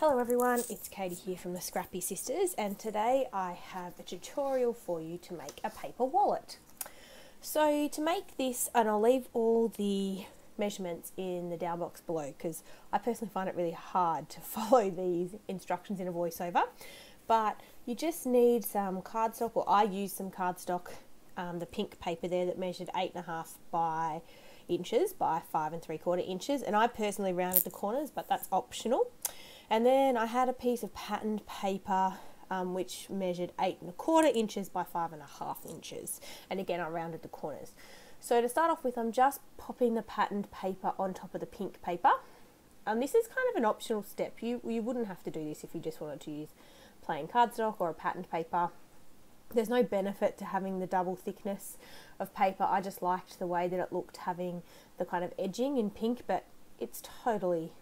Hello everyone, it's Katie here from the Scrappy Sisters and today I have a tutorial for you to make a paper wallet. So to make this, and I'll leave all the measurements in the down box below because I personally find it really hard to follow these instructions in a voiceover, but you just need some cardstock or I use some cardstock, um, the pink paper there that measured eight and a half by inches by five and three quarter inches and I personally rounded the corners but that's optional. And then I had a piece of patterned paper um, which measured eight and a quarter inches by five and a half inches. And again, I rounded the corners. So to start off with, I'm just popping the patterned paper on top of the pink paper. And this is kind of an optional step. You, you wouldn't have to do this if you just wanted to use plain cardstock or a patterned paper. There's no benefit to having the double thickness of paper. I just liked the way that it looked having the kind of edging in pink, but it's totally,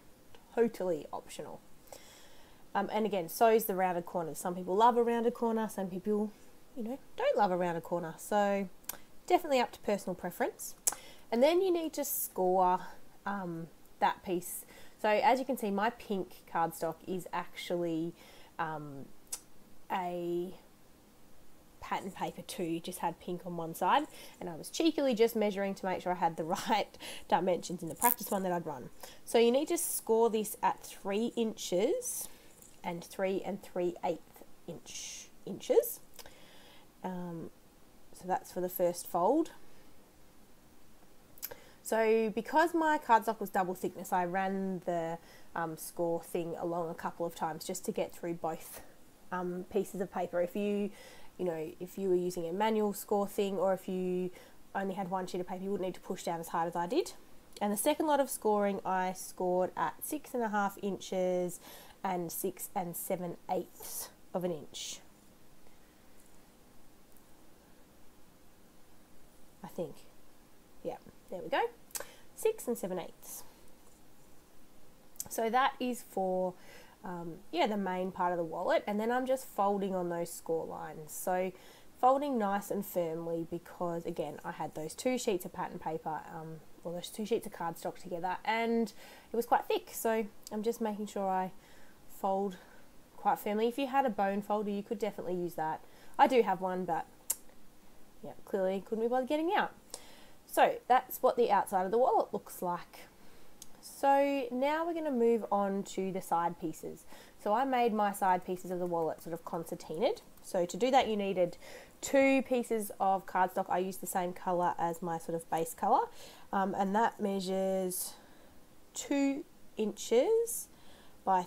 totally optional. Um, and again, so is the rounded corners. Some people love a rounded corner, some people, you know, don't love a rounded corner. So definitely up to personal preference. And then you need to score um, that piece. So as you can see, my pink cardstock is actually um, a pattern paper too, just had pink on one side and I was cheekily just measuring to make sure I had the right dimensions in the practice one that I'd run. So you need to score this at three inches and three and three eighth inch inches. Um, so that's for the first fold. So because my cardstock was double thickness, I ran the um, score thing along a couple of times just to get through both um, pieces of paper. If you, you know, if you were using a manual score thing or if you only had one sheet of paper, you wouldn't need to push down as hard as I did. And the second lot of scoring, I scored at six and a half inches and six and seven eighths of an inch. I think. Yeah, there we go. Six and seven eighths. So that is for um, yeah the main part of the wallet, and then I'm just folding on those score lines. So folding nice and firmly because again I had those two sheets of pattern paper, um, well those two sheets of cardstock together, and it was quite thick. So I'm just making sure I fold quite firmly. If you had a bone folder, you could definitely use that. I do have one, but yeah, clearly couldn't be bothered getting out. So that's what the outside of the wallet looks like. So now we're going to move on to the side pieces. So I made my side pieces of the wallet sort of concertinaed. So to do that you needed two pieces of cardstock. I used the same colour as my sort of base colour um, and that measures two inches by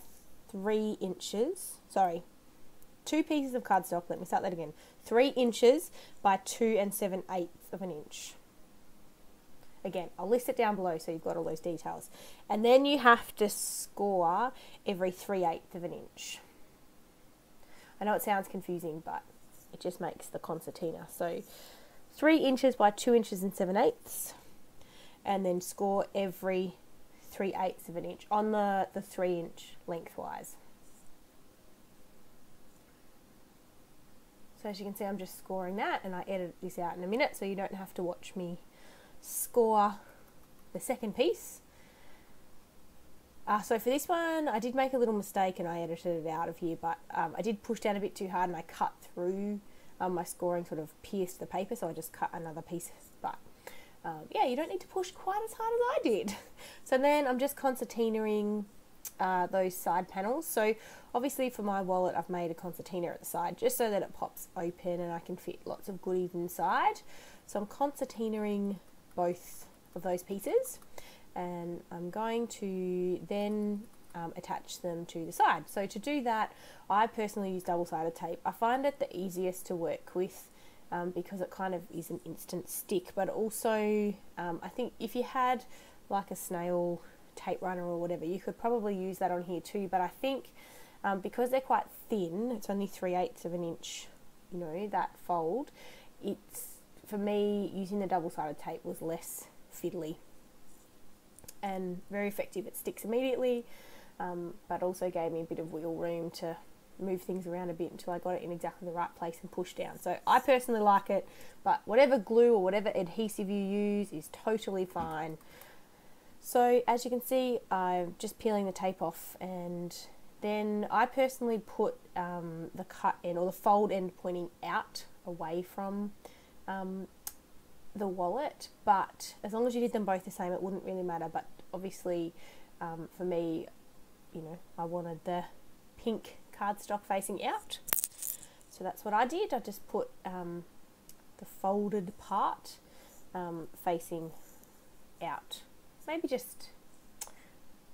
three inches, sorry, two pieces of cardstock, let me start that again, three inches by two and seven eighths of an inch. Again, I'll list it down below so you've got all those details. And then you have to score every three eighths of an inch. I know it sounds confusing, but it just makes the concertina. So three inches by two inches and seven eighths, and then score every 3 eighths of an inch on the, the 3 inch lengthwise. So as you can see I'm just scoring that and I edit this out in a minute so you don't have to watch me score the second piece. Uh, so for this one I did make a little mistake and I edited it out of here but um, I did push down a bit too hard and I cut through um, my scoring sort of pierced the paper so I just cut another piece but um, yeah, you don't need to push quite as hard as I did. So then I'm just concertinaing uh, those side panels. So obviously for my wallet, I've made a concertina at the side just so that it pops open and I can fit lots of goodies inside. So I'm concertinaing both of those pieces and I'm going to then um, attach them to the side. So to do that, I personally use double-sided tape. I find it the easiest to work with um, because it kind of is an instant stick. But also, um, I think if you had like a snail tape runner or whatever, you could probably use that on here too. But I think um, because they're quite thin, it's only 3 eighths of an inch, you know, that fold, it's for me using the double sided tape was less fiddly and very effective. It sticks immediately, um, but also gave me a bit of wiggle room to move things around a bit until I got it in exactly the right place and push down. So I personally like it, but whatever glue or whatever adhesive you use is totally fine. So as you can see, I'm just peeling the tape off and then I personally put um, the cut end or the fold end pointing out away from um, the wallet, but as long as you did them both the same, it wouldn't really matter. But obviously, um, for me, you know, I wanted the pink cardstock facing out. So that's what I did. I just put um, the folded part um, facing out. Maybe just,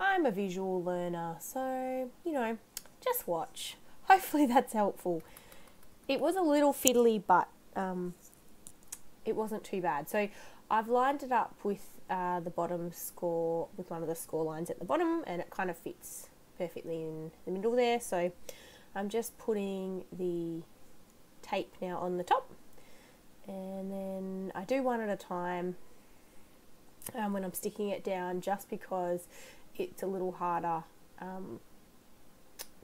I'm a visual learner, so, you know, just watch. Hopefully that's helpful. It was a little fiddly, but um, it wasn't too bad. So I've lined it up with uh, the bottom score, with one of the score lines at the bottom, and it kind of fits perfectly in the middle there. So I'm just putting the tape now on the top, and then I do one at a time um, when I'm sticking it down, just because it's a little harder um,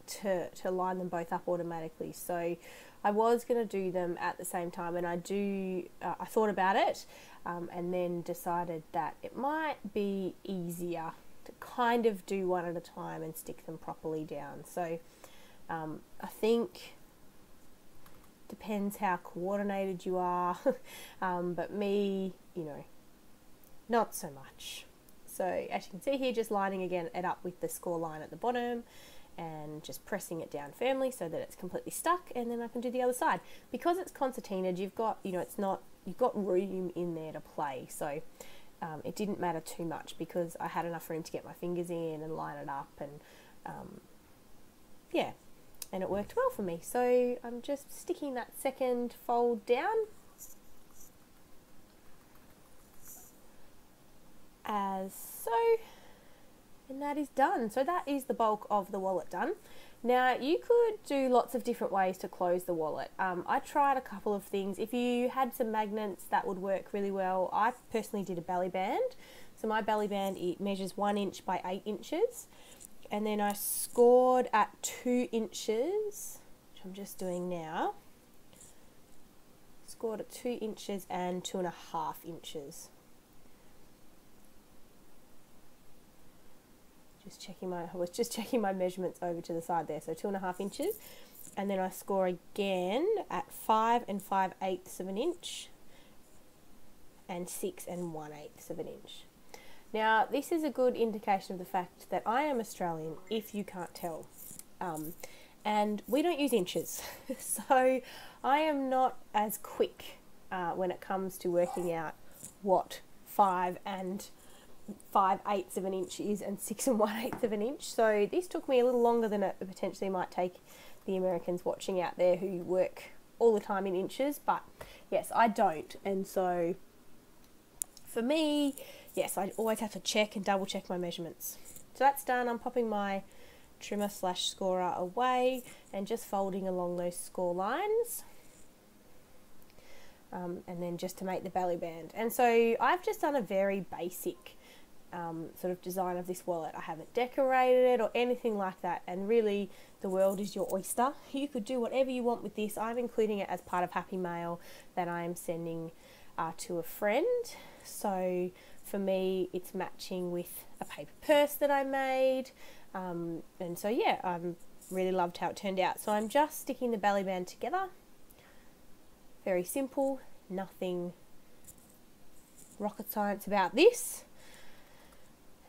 to, to line them both up automatically. So I was going to do them at the same time, and I do. Uh, I thought about it, um, and then decided that it might be easier to kind of do one at a time and stick them properly down. So um, I think depends how coordinated you are, um, but me, you know, not so much. So as you can see here, just lining again it up with the score line at the bottom and just pressing it down firmly so that it's completely stuck and then I can do the other side. Because it's concertinaed, you've got, you know, it's not, you've got room in there to play. So um, it didn't matter too much because I had enough room to get my fingers in and line it up and um, yeah, and it worked well for me. So I'm just sticking that second fold down as so and that is done. So that is the bulk of the wallet done. Now you could do lots of different ways to close the wallet. Um, I tried a couple of things. If you had some magnets, that would work really well. I personally did a belly band. So my belly band it measures one inch by eight inches, and then I scored at two inches, which I'm just doing now. Scored at two inches and two and a half inches. Just checking my I was just checking my measurements over to the side there. So two and a half inches. And then I score again at five and five eighths of an inch and six and one eighths of an inch. Now this is a good indication of the fact that I am Australian if you can't tell. Um, and we don't use inches. So I am not as quick uh, when it comes to working out what five and five eighths of an inch is and six and one eighth of an inch. So this took me a little longer than it potentially might take the Americans watching out there who work all the time in inches. But yes, I don't. And so for me, yes, I always have to check and double check my measurements. So that's done. I'm popping my trimmer slash scorer away and just folding along those score lines. Um, and then just to make the belly band. And so I've just done a very basic um, sort of design of this wallet. I haven't decorated it or anything like that, and really the world is your oyster. You could do whatever you want with this. I'm including it as part of Happy Mail that I am sending uh, to a friend. So for me, it's matching with a paper purse that I made, um, and so yeah, I really loved how it turned out. So I'm just sticking the belly band together. Very simple, nothing rocket science about this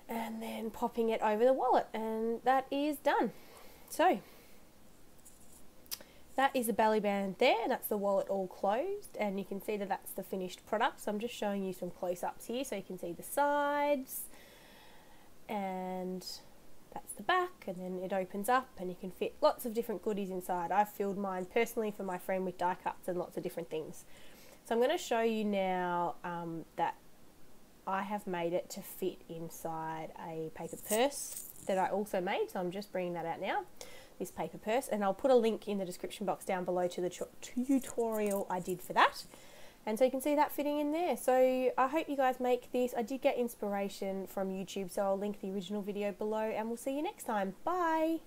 and then popping it over the wallet and that is done. So that is the belly band there. And that's the wallet all closed and you can see that that's the finished product. So I'm just showing you some close-ups here so you can see the sides and that's the back and then it opens up and you can fit lots of different goodies inside. I've filled mine personally for my friend with die cuts and lots of different things. So I'm going to show you now um, that I have made it to fit inside a paper purse that I also made. So I'm just bringing that out now, this paper purse. And I'll put a link in the description box down below to the tutorial I did for that. And so you can see that fitting in there. So I hope you guys make this. I did get inspiration from YouTube, so I'll link the original video below and we'll see you next time. Bye!